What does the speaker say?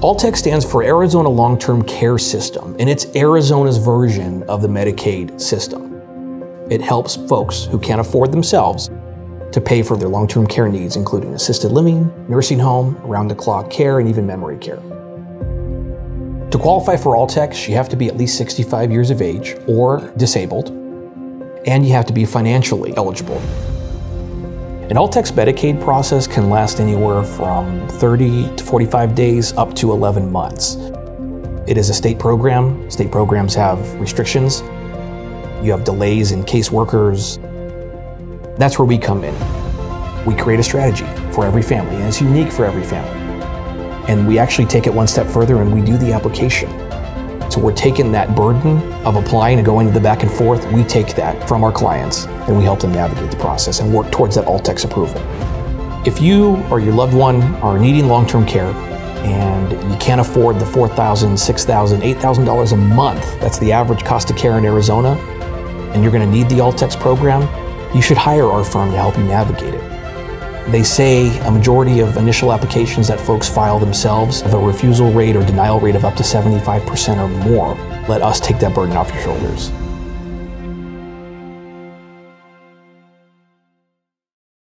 ALTCS stands for Arizona Long-Term Care System, and it's Arizona's version of the Medicaid system. It helps folks who can't afford themselves to pay for their long-term care needs, including assisted living, nursing home, round-the-clock care, and even memory care. To qualify for ALTCS, you have to be at least 65 years of age or disabled, and you have to be financially eligible. An ALTCS Medicaid process can last anywhere from 30 to 45 days up to 11 months. It is a state program. State programs have restrictions. You have delays in caseworkers. That's where we come in. We create a strategy for every family, and it's unique for every family. And we actually take it one step further and we do the application. So we're taking that burden of applying and going to the back and forth, we take that from our clients and we help them navigate the process and work towards that ALTCS approval. If you or your loved one are needing long-term care and you can't afford the $4,000, $6,000, $8,000 a month, that's the average cost of care in Arizona, and you're going to need the ALTCS program, you should hire our firm to help you navigate it. They say a majority of initial applications that folks file themselves have a refusal rate or denial rate of up to 75% or more. Let us take that burden off your shoulders.